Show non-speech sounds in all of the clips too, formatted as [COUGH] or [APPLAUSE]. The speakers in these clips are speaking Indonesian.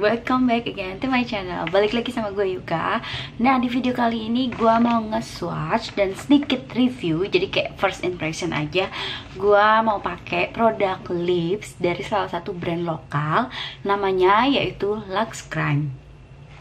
welcome back again to my channel. Balik lagi sama gue Yuka. Nah di video kali ini gue mau nge-swatch dan sedikit review Jadi kayak first impression aja. Gue mau pakai produk lips dari salah satu brand lokal Namanya yaitu Lux Crime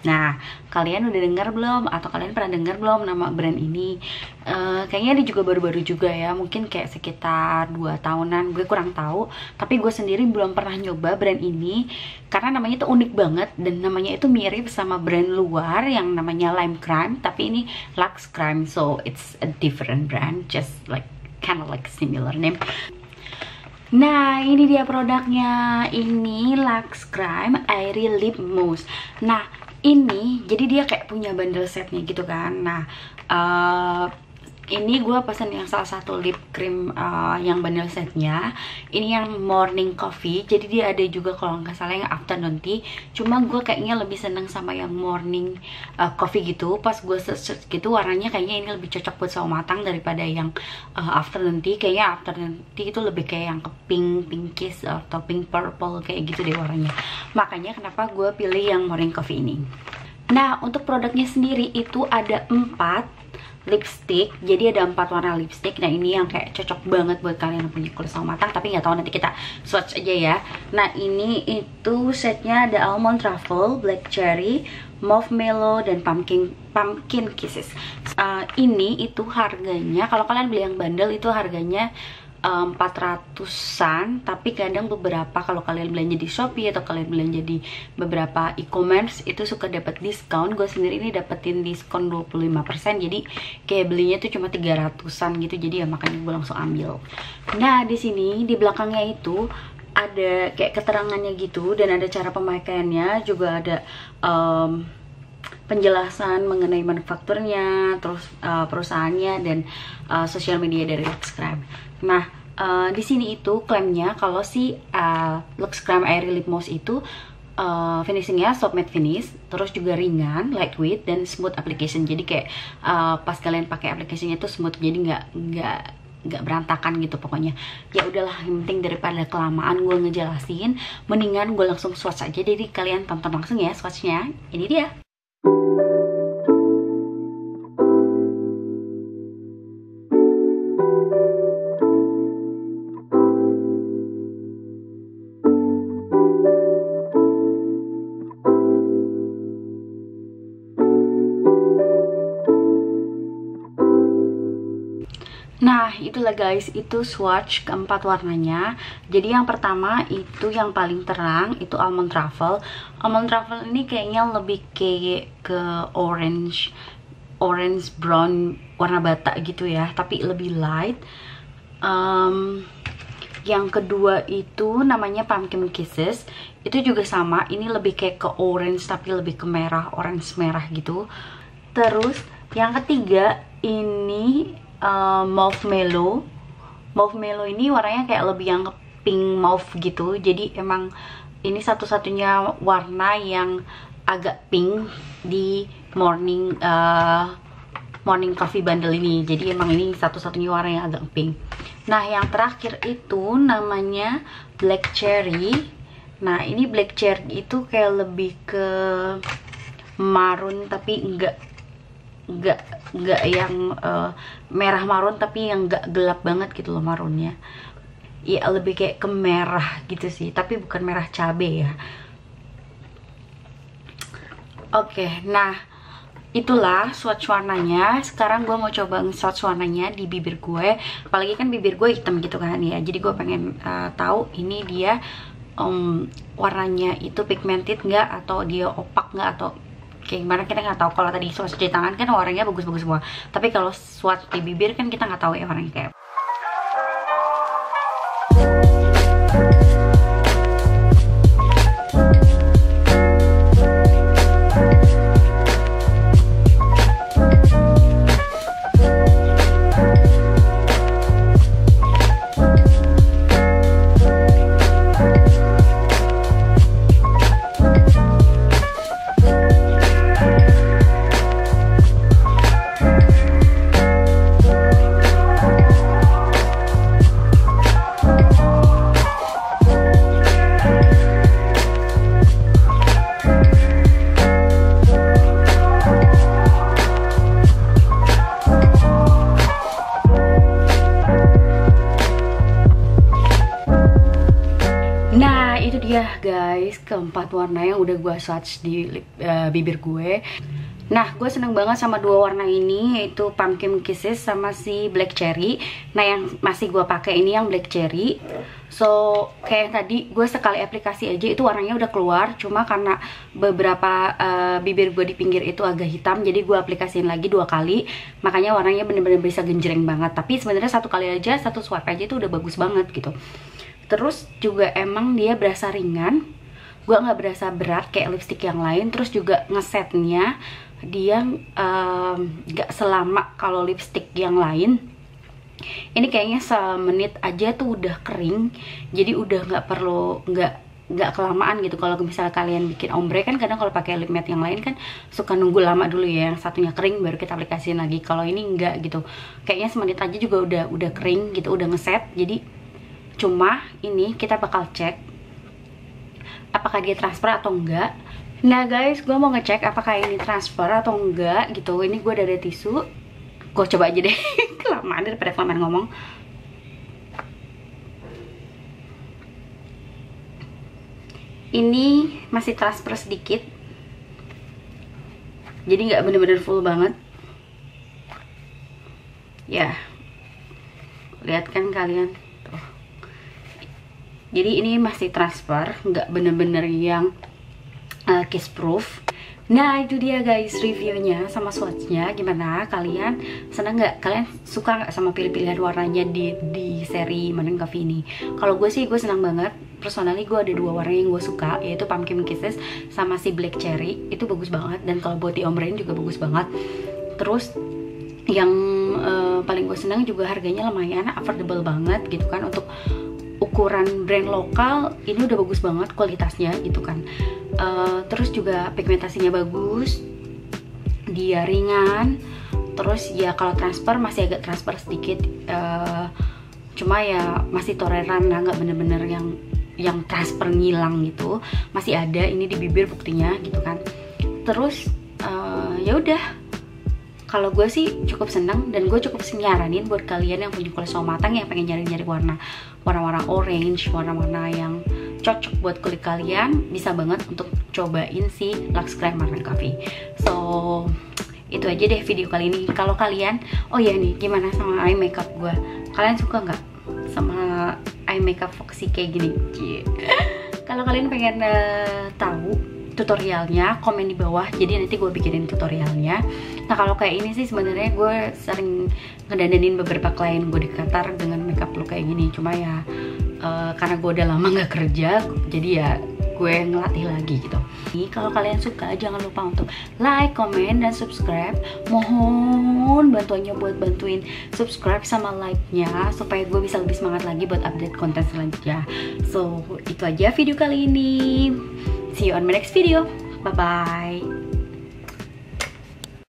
Nah, kalian udah dengar belum? Atau kalian pernah dengar belum nama brand ini? Uh, kayaknya dia juga baru-baru juga ya. Mungkin kayak sekitar 2 tahunan. Gue kurang tahu. Tapi gue sendiri belum pernah nyoba brand ini. Karena namanya tuh unik banget. Dan namanya itu mirip sama brand luar Yang namanya Lime Crime. Tapi ini Lux Crime. So, it's a different brand. Just like, kind of like similar name. Nah, ini dia produknya. Ini Lux Crime Airy Lip Mousse. Nah, ini jadi dia kayak punya bundle setnya gitu kan. Nah uh, ini gue pesen yang salah satu lip cream uh, yang bundle setnya. Ini yang morning coffee. Jadi dia ada juga kalau nggak salah yang afternoon tea. Cuma gue kayaknya lebih seneng sama yang morning uh, coffee gitu. Pas gue search gitu warnanya kayaknya ini lebih cocok buat sawo matang daripada yang uh, afternoon tea. Kayaknya afternoon tea itu lebih kayak yang ke pink pinkish atau pink purple kayak gitu deh warnanya. Makanya kenapa gue pilih yang morning coffee ini. Nah, untuk produknya sendiri itu ada empat lipstick. Jadi ada empat warna lipstick. Nah ini yang kayak cocok banget buat kalian yang punya kulit sama matang tapi nggak tahu nanti kita swatch aja ya. Nah ini itu setnya ada almond truffle black cherry mauve mellow dan pumpkin pumpkin kisses. Uh, ini itu harganya kalau kalian beli yang bundle itu harganya 400an tapi kadang beberapa kalau kalian belanja di Shopee atau kalian belanja di beberapa e-commerce itu suka dapat diskon. Gue sendiri ini dapetin diskon 25% jadi kayak belinya tuh cuma 300an gitu jadi ya makanya gue langsung ambil. Nah di sini di belakangnya itu ada kayak keterangannya gitu dan ada cara pemakaiannya juga ada um, penjelasan mengenai manufakturnya, terus uh, perusahaannya dan uh, sosial media dari Luxcreme. Nah, uh, di sini itu klaimnya kalau si uh, Luxcreme Airy Lip Mousse itu uh, finishingnya soft matte finish, terus juga ringan, lightweight dan smooth application. Jadi kayak uh, pas kalian pakai aplikasinya itu smooth, jadi nggak nggak nggak berantakan gitu pokoknya ya udahlah yang penting daripada kelamaan gue ngejelasin mendingan gue langsung swatch aja jadi kalian tonton langsung ya swatchnya ini dia Nah itulah guys itu swatch keempat warnanya. Jadi yang pertama itu yang paling terang itu almond truffle. Almond truffle ini kayaknya lebih kayak ke orange Orange brown warna bata gitu ya Tapi lebih light. Um, Yang kedua itu namanya pumpkin kisses. Itu juga sama ini lebih kayak ke orange tapi lebih ke merah Orange merah gitu. Terus yang ketiga ini uh, mauve mellow mauve mellow ini warnanya kayak lebih yang pink mauve gitu. Jadi emang ini satu-satunya warna yang agak pink di morning uh, morning coffee bundle ini. Jadi emang ini satu-satunya warna yang agak pink. Nah yang terakhir itu namanya black cherry. Nah ini black cherry itu kayak lebih ke marun tapi enggak nggak nggak yang uh, merah marun tapi yang nggak gelap banget gitu loh marunnya. Ya lebih kayak ke merah gitu sih tapi bukan merah cabe ya. Oke okay, nah itulah swatch warnanya. Sekarang gue mau coba swatch warnanya di bibir gue. Apalagi kan bibir gue hitam gitu kan ya. Jadi gue pengen uh, tahu ini dia um, warnanya itu pigmented nggak atau dia opak nggak atau kayak gimana kita nggak tahu. Kalau tadi swatch di tangan kan warnanya bagus-bagus semua. Tapi kalau swatch di bibir kan kita nggak tahu ya warnanya kayak guys keempat warna yang udah gue swatch di uh, bibir gue Nah, gue seneng banget sama dua warna ini yaitu Pumpkin Kisses sama si Black Cherry. Nah, yang masih gue pakai ini yang Black Cherry. So, kayak tadi gue sekali aplikasi aja itu warnanya udah keluar. Cuma karena beberapa uh, bibir gue di pinggir itu agak hitam, jadi gue aplikasiin lagi dua kali. Makanya warnanya bener-bener bisa genjreng banget. Tapi sebenarnya satu kali aja, satu swipe aja itu udah bagus banget gitu. Terus juga emang dia berasa ringan. Gue nggak berasa berat kayak lipstick yang lain. Terus juga ngesetnya dia um, gak selama kalau lipstick yang lain. Ini kayaknya semenit aja tuh udah kering jadi udah nggak perlu nggak nggak kelamaan gitu. Kalau misalnya kalian bikin ombre kan kadang kalau pakai lip matte yang lain kan suka nunggu lama dulu ya yang satunya kering baru kita aplikasiin lagi. Kalau ini enggak gitu. Kayaknya semenit aja juga udah udah kering gitu udah ngeset. Jadi cuma ini kita bakal cek apakah dia transfer atau enggak. Nah guys, gue mau ngecek apakah ini transfer atau enggak gitu. Ini gue dari tisu. Gue coba aja deh, [LAUGHS] kelamaan daripada kelamaan ngomong. Ini masih transfer sedikit. Jadi nggak bener-bener full banget. Ya. Lihat kan kalian. Jadi ini masih transfer nggak bener-bener yang uh, kiss proof Nah itu dia guys reviewnya sama swatchnya. Gimana kalian? Senang nggak? Kalian suka nggak sama pilih-pilihan warnanya di, di seri Modern Coffee ini? Kalau gue sih gue senang banget. Personally gue ada dua warna yang gue suka Yaitu Pumpkin Kisses sama si Black Cherry. Itu bagus banget. Dan kalau buat di ombrain juga bagus banget. Terus yang uh, paling gue senang juga harganya lumayan affordable banget gitu kan Untuk ukuran brand lokal ini udah bagus banget kualitasnya gitu kan. Uh, terus juga pigmentasinya bagus dia ringan terus ya kalau transfer masih agak transfer sedikit uh, cuma ya masih toleran lah nggak bener-bener yang yang transfer ngilang gitu. Masih ada ini di bibir buktinya gitu kan. Terus uh, ya udah kalau gue sih cukup seneng dan gue cukup nyaranin buat kalian yang punya kulit sawo matang yang pengen nyari-nyari warna warna-warna orange warna-warna yang cocok buat kulit kalian bisa banget untuk cobain si Lux Creme Marlin Coffee. So itu aja deh video kali ini. Kalau kalian oh ya nih gimana sama eye makeup gue kalian suka nggak sama eye makeup foxy kayak gini? [LAUGHS] Kalau kalian pengen uh, tahu tutorialnya komen di bawah jadi nanti gue bikinin tutorialnya. Nah kalau kayak ini sih sebenarnya gue sering ngedandanin beberapa klien gue di Qatar dengan makeup look kayak gini. Cuma ya uh, karena gue udah lama nggak kerja jadi ya gue ngelatih lagi gitu. Jadi kalau kalian suka jangan lupa untuk like, comment, dan subscribe. Mohon bantuannya buat bantuin subscribe sama like-nya supaya gue bisa lebih semangat lagi buat update konten selanjutnya. So itu aja video kali ini see you on my next video. Bye bye